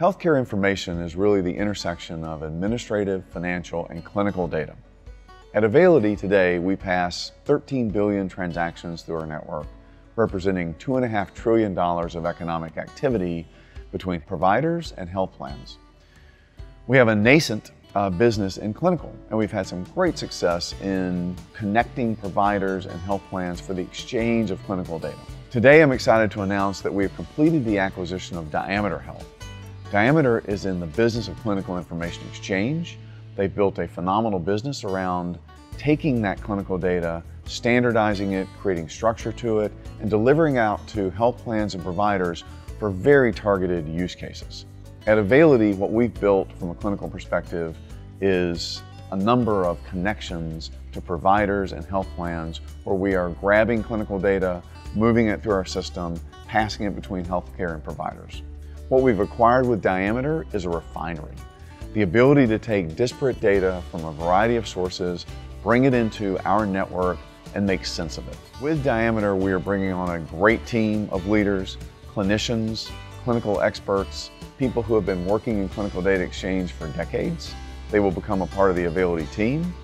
Healthcare information is really the intersection of administrative, financial, and clinical data. At Availity today, we pass 13 billion transactions through our network, representing $2.5 trillion of economic activity between providers and health plans. We have a nascent uh, business in clinical, and we've had some great success in connecting providers and health plans for the exchange of clinical data. Today, I'm excited to announce that we have completed the acquisition of Diameter Health. Diameter is in the business of clinical information exchange. They've built a phenomenal business around taking that clinical data, standardizing it, creating structure to it, and delivering out to health plans and providers for very targeted use cases. At Availity, what we've built from a clinical perspective is a number of connections to providers and health plans where we are grabbing clinical data, moving it through our system, passing it between healthcare and providers. What we've acquired with Diameter is a refinery. The ability to take disparate data from a variety of sources, bring it into our network, and make sense of it. With Diameter, we are bringing on a great team of leaders, clinicians, clinical experts, people who have been working in clinical data exchange for decades. They will become a part of the Availity team.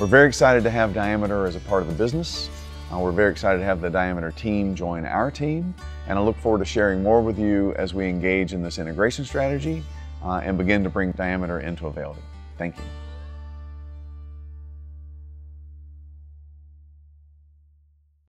We're very excited to have Diameter as a part of the business. Uh, we're very excited to have the Diameter team join our team, and I look forward to sharing more with you as we engage in this integration strategy uh, and begin to bring Diameter into Availity. Thank you.